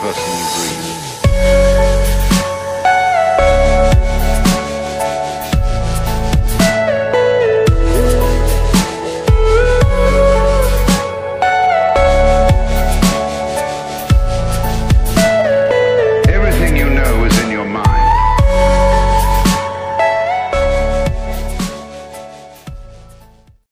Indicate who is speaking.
Speaker 1: person you breathe.